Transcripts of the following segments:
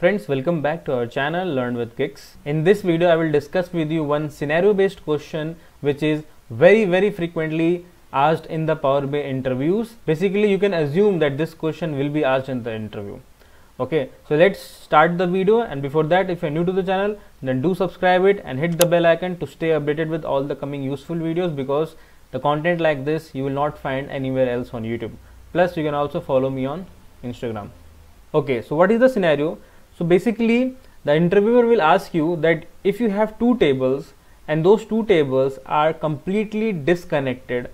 Friends, welcome back to our channel Learn with Giggs. In this video, I will discuss with you one scenario based question which is very very frequently asked in the Power BI interviews. Basically, you can assume that this question will be asked in the interview. Okay, so let's start the video and before that if you're new to the channel then do subscribe it and hit the bell icon to stay updated with all the coming useful videos because the content like this you will not find anywhere else on YouTube. Plus you can also follow me on Instagram. Okay, so what is the scenario? So basically the interviewer will ask you that if you have two tables and those two tables are completely disconnected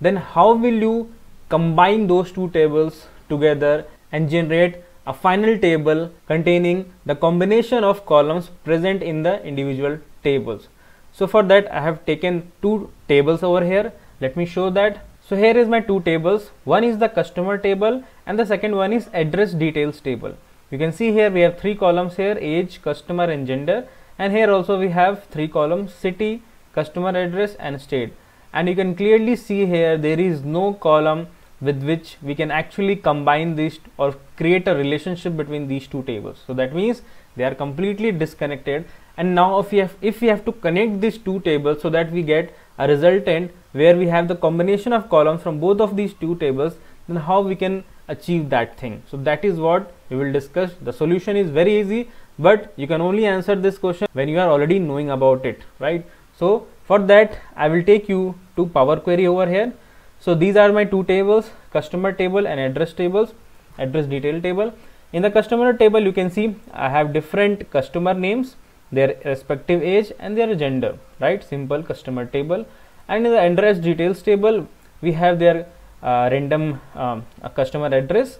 then how will you combine those two tables together and generate a final table containing the combination of columns present in the individual tables. So for that I have taken two tables over here. Let me show that. So here is my two tables. One is the customer table and the second one is address details table. You can see here we have three columns here age, customer and gender. And here also we have three columns city, customer address and state. And you can clearly see here there is no column with which we can actually combine these or create a relationship between these two tables. So that means they are completely disconnected. And now if we have if we have to connect these two tables so that we get a resultant where we have the combination of columns from both of these two tables then how we can achieve that thing. So that is what we will discuss. The solution is very easy but you can only answer this question when you are already knowing about it right? So for that i will take you to power query over here. So these are my two tables customer table and address tables address detail table. In the customer table you can see i have different customer names their respective age and their gender right? Simple customer table. And in the address details table we have their random um, customer address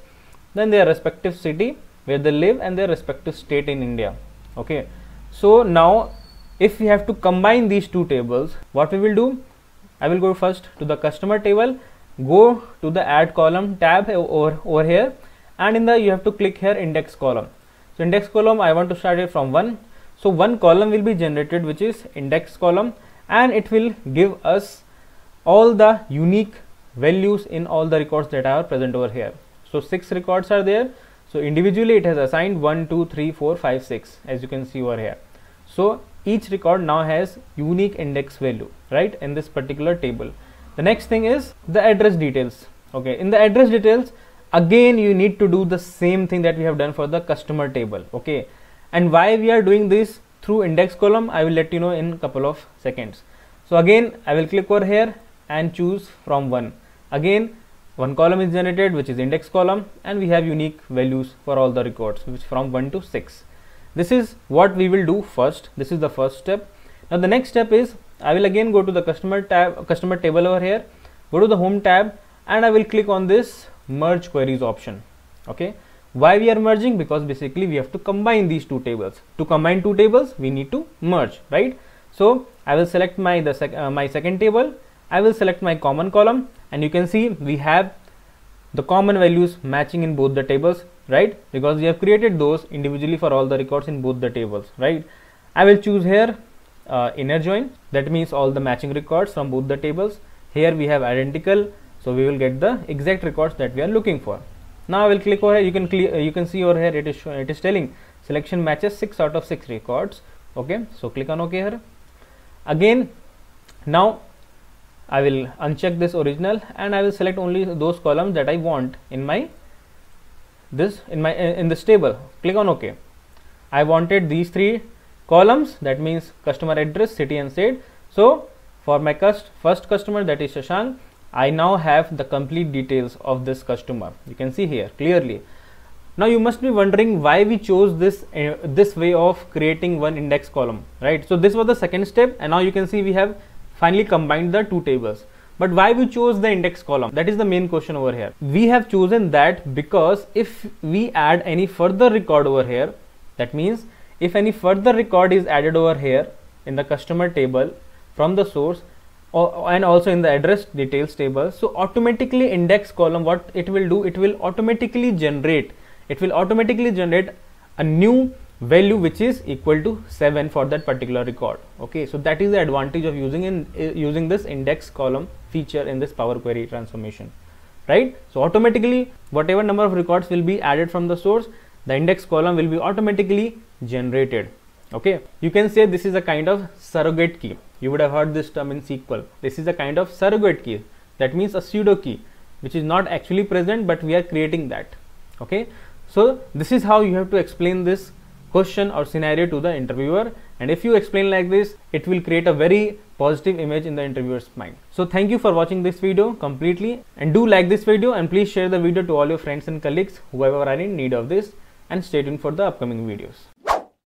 then their respective city where they live and their respective state in india. Okay. So now if we have to combine these two tables what we will do? I will go first to the customer table go to the add column tab over, over here and in the you have to click here index column. So index column I want to start it from 1 so one column will be generated which is index column and it will give us all the unique values in all the records that are present over here. So six records are there. So individually it has assigned 1 2 3 4 5 6 as you can see over here. So each record now has unique index value right in this particular table. The next thing is the address details okay. In the address details again you need to do the same thing that we have done for the customer table okay. And why we are doing this? Through index column i will let you know in couple of seconds. So again i will click over here and choose from one. Again one column is generated which is index column and we have unique values for all the records which from 1 to 6 this is what we will do first. This is the first step. Now the next step is i will again go to the customer tab customer table over here go to the home tab and i will click on this merge queries option. Okay? Why we are merging? Because basically we have to combine these two tables. To combine two tables we need to merge right? So i will select my the sec uh, my second table i will select my common column and you can see we have the common values matching in both the tables right? Because we have created those individually for all the records in both the tables right? I will choose here uh, inner join. That means all the matching records from both the tables. Here we have identical so we will get the exact records that we are looking for. Now i will click over here. You can clear, uh, you can see over here it is it is telling selection matches 6 out of 6 records. Okay so click on ok here. Again now I will uncheck this original and I will select only those columns that I want in my this in my in this table. Click on ok. I wanted these three columns. That means customer address city and state. So for my cust first customer that is Shashank I now have the complete details of this customer. You can see here clearly. Now you must be wondering why we chose this uh, this way of creating one index column right? So this was the second step and now you can see we have finally combined the two tables. But why we chose the index column? That is the main question over here. We have chosen that because if we add any further record over here that means if any further record is added over here in the customer table from the source or, and also in the address details table so automatically index column what it will do it will automatically generate it will automatically generate a new value which is equal to 7 for that particular record. Okay so that is the advantage of using in uh, using this index column feature in this power query transformation right? So automatically whatever number of records will be added from the source the index column will be automatically generated. Okay you can say this is a kind of surrogate key. You would have heard this term in sql this is a kind of surrogate key. That means a pseudo key which is not actually present but we are creating that. Okay so this is how you have to explain this question or scenario to the interviewer. And if you explain like this it will create a very positive image in the interviewer's mind. So thank you for watching this video completely. And do like this video and please share the video to all your friends and colleagues whoever are in need of this. And stay tuned for the upcoming videos